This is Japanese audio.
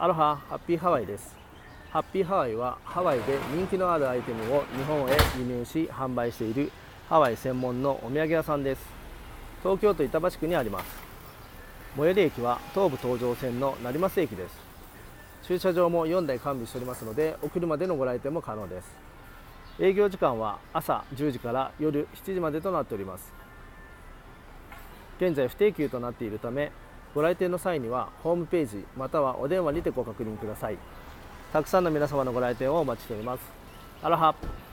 アロハハッピーハワイです。ハッピーハワイはハワイで人気のあるアイテムを日本へ輸入し販売しているハワイ専門のお土産屋さんです。東京都板橋区にあります。最寄り駅は東武東上線の成増駅です。駐車場も4台完備しておりますのでお車でのご来店も可能です。営業時間は朝10時から夜7時までとなっております。現在不定休となっているためご来店の際にはホームページまたはお電話にてご確認ください。たくさんの皆様のご来店をお待ちしております。アロハ。